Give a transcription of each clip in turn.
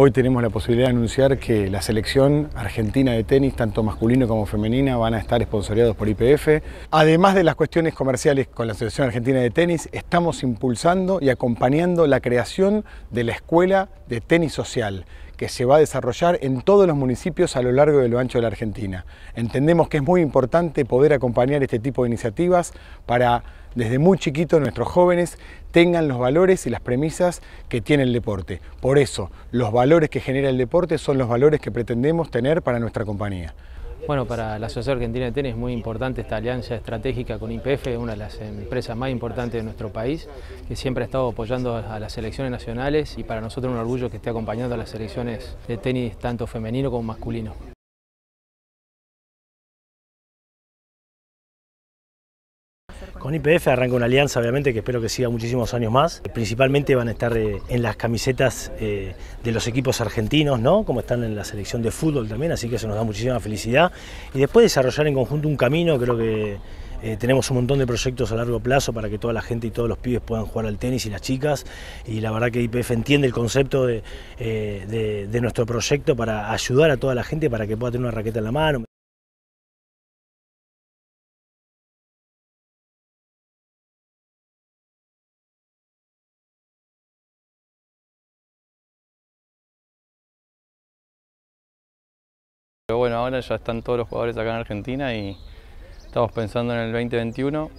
Hoy tenemos la posibilidad de anunciar que la selección argentina de tenis, tanto masculino como femenina, van a estar sponsoriados por IPF. Además de las cuestiones comerciales con la Selección Argentina de Tenis, estamos impulsando y acompañando la creación de la Escuela de Tenis Social que se va a desarrollar en todos los municipios a lo largo de lo ancho de la Argentina. Entendemos que es muy importante poder acompañar este tipo de iniciativas para desde muy chiquitos nuestros jóvenes tengan los valores y las premisas que tiene el deporte. Por eso, los valores que genera el deporte son los valores que pretendemos tener para nuestra compañía. Bueno, para la Asociación Argentina de Tenis es muy importante esta alianza estratégica con IPF, una de las empresas más importantes de nuestro país, que siempre ha estado apoyando a las selecciones nacionales y para nosotros es un orgullo que esté acompañando a las selecciones de tenis tanto femenino como masculino. Con IPF arranca una alianza, obviamente, que espero que siga muchísimos años más. Principalmente van a estar eh, en las camisetas eh, de los equipos argentinos, ¿no? como están en la selección de fútbol también, así que eso nos da muchísima felicidad. Y después desarrollar en conjunto un camino, creo que eh, tenemos un montón de proyectos a largo plazo para que toda la gente y todos los pibes puedan jugar al tenis y las chicas. Y la verdad que IPF entiende el concepto de, de nuestro proyecto para ayudar a toda la gente para que pueda tener una raqueta en la mano. Pero bueno, ahora ya están todos los jugadores acá en Argentina y estamos pensando en el 2021.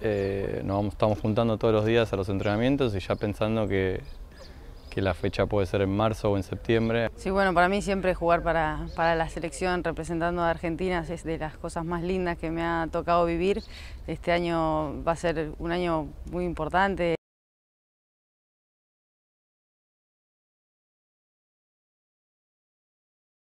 Eh, nos estamos juntando todos los días a los entrenamientos y ya pensando que, que, la fecha puede ser en marzo o en septiembre. Sí, bueno, para mí siempre jugar para, para la selección representando a Argentina es de las cosas más lindas que me ha tocado vivir. Este año va a ser un año muy importante.